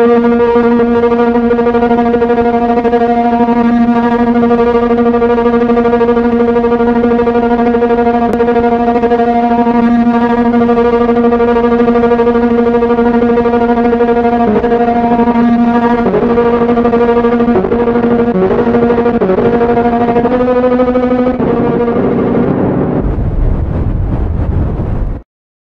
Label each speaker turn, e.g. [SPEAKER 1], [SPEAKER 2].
[SPEAKER 1] Gracias.